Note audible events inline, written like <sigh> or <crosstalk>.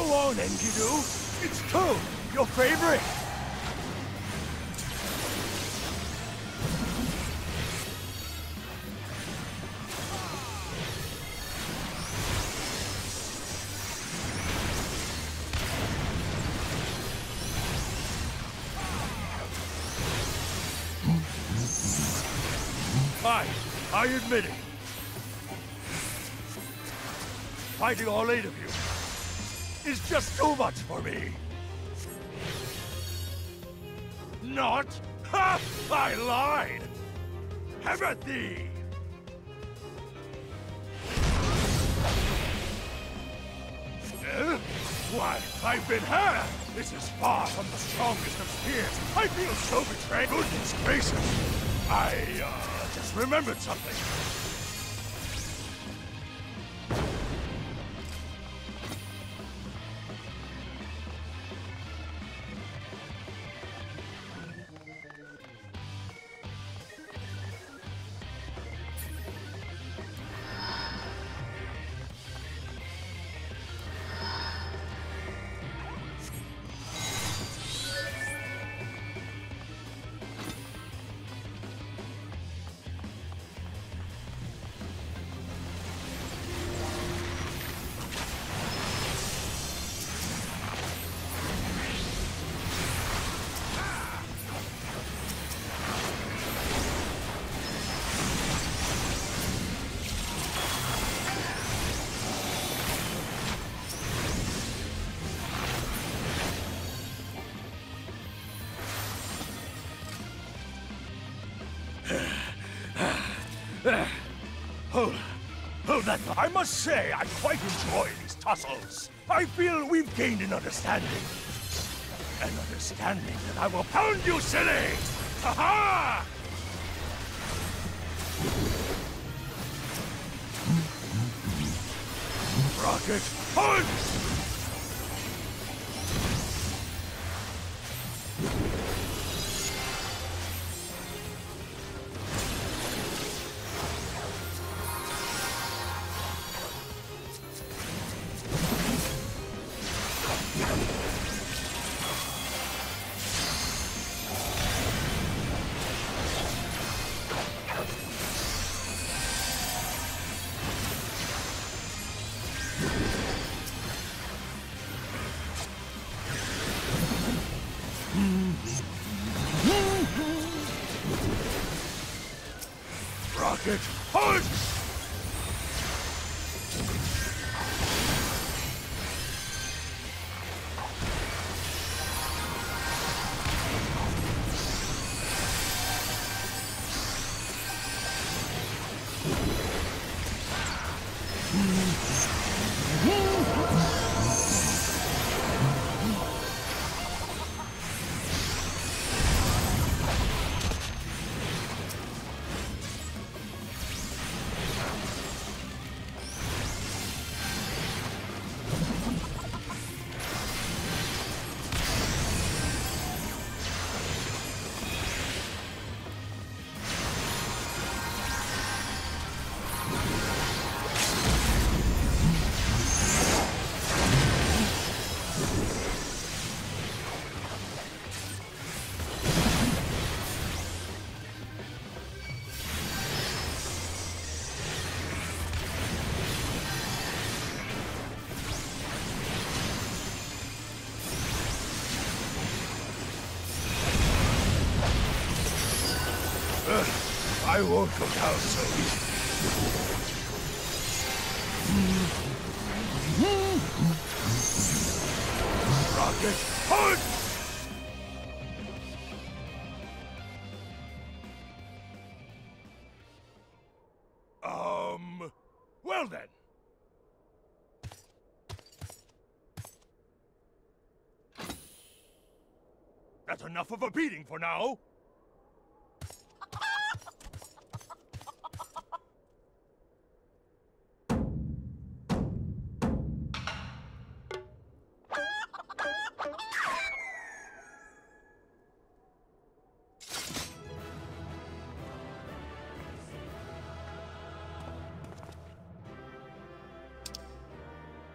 on, Enkidu. It's Toad, your favorite. I admit it. Fighting all eight of you is just too much for me. Not? Ha! I lied! Hemethy! Eh? Why, I've been hurt! This is far from the strongest of spears. I feel so betrayed. Goodness gracious! I, uh, just remembered something. Hold, <sighs> oh, hold oh, that thought. I must say, I quite enjoy these tussles. I feel we've gained an understanding. An understanding that I will pound you silly! Ha-ha! Rocket punch! Rocket I won't go down so easy. Rocket! Um, well then. That's enough of a beating for now.